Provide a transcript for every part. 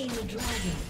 Slain the dragon.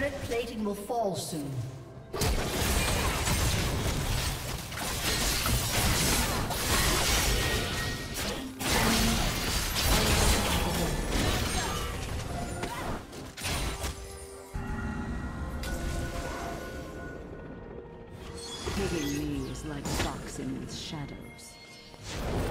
Turret plating will fall soon. Hitting me is like boxing with shadows.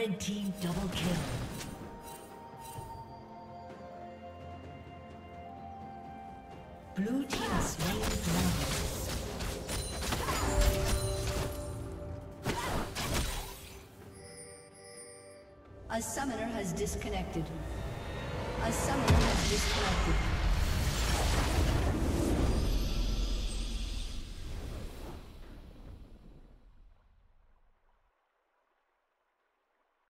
Red team double kill. Blue team slain dragon. A summoner has disconnected. A summoner has disconnected.